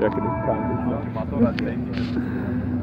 Ja, genau. to jest?